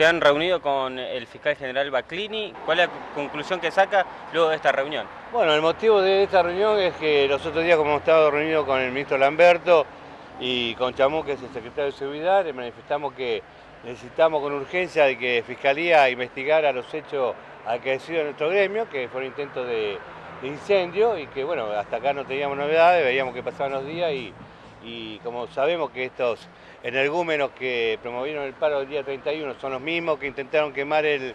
Se han reunido con el fiscal general Baclini. ¿Cuál es la conclusión que saca luego de esta reunión? Bueno, el motivo de esta reunión es que los otros días, como hemos estado reunidos con el ministro Lamberto y con Chamú, que es el secretario de Seguridad, manifestamos que necesitamos con urgencia de que Fiscalía investigara los hechos acaecidos en nuestro gremio, que fue un intento de, incendio y que, bueno, hasta acá no teníamos novedades, veíamos que pasaban los días y, y como sabemos que estos energúmenos que promovieron el paro del día 31 son los mismos que intentaron quemar el,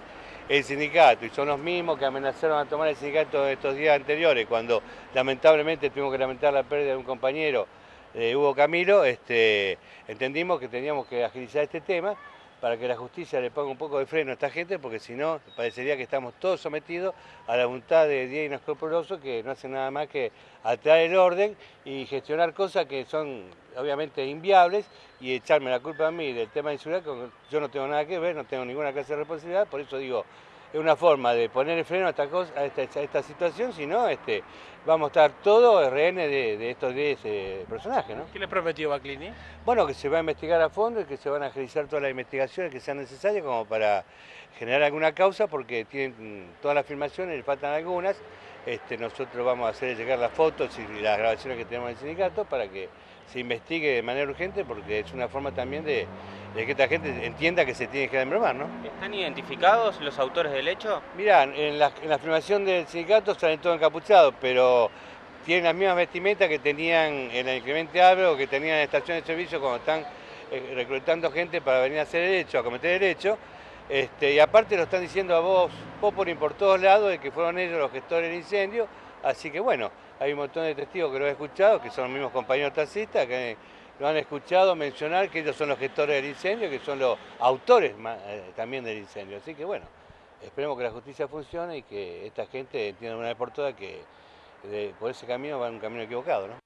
sindicato y son los mismos que amenazaron a tomar el sindicato estos días anteriores, cuando lamentablemente tuvimos que lamentar la pérdida de un compañero, eh, Hugo Camilo, este, entendimos que teníamos que agilizar este tema para que la justicia le ponga un poco de freno a esta gente, porque si no, parecería que estamos todos sometidos a la voluntad de días inescrupulosos que no hacen nada más que atraer el orden y gestionar cosas que son obviamente inviables y echarme la culpa a mí del tema de inseguridad, yo no tengo nada que ver, no tengo ninguna clase de responsabilidad, por eso digo, una forma de poner el freno a esta, cosa, a esta, situación, si no, este, vamos a estar todos RN de, estos 10 eh, personajes. ¿no? ¿Qué le prometió Baclini? Bueno, que se va a investigar a fondo y que se van a agilizar todas las investigaciones que sean necesarias como para generar alguna causa, porque tienen todas las afirmaciones, le faltan algunas. Este, nosotros vamos a hacer llegar las fotos y las grabaciones que tenemos en el sindicato para que se investigue de manera urgente, porque es una forma también de de que esta gente entienda que se tiene que embromar, ¿no? ¿Están identificados los autores del hecho? Mirá, en la, en afirmación del sindicato salen todos encapuchados, pero tienen las mismas vestimentas que tenían en el Clemente Álvaro o que tenían en estaciones de servicio cuando están eh, reclutando gente para venir a hacer el hecho, a cometer el hecho. Este, y aparte lo están diciendo a vos, Populi por todos lados, de que fueron ellos los gestores del incendio. Así que bueno, hay un montón de testigos que lo han escuchado, que son los mismos compañeros taxistas, que lo han escuchado mencionar que ellos son los gestores del incendio, que son los autores eh, también del incendio. Así que bueno, esperemos que la justicia funcione y que esta gente entienda una vez por todas que por ese camino va en un camino equivocado. ¿no?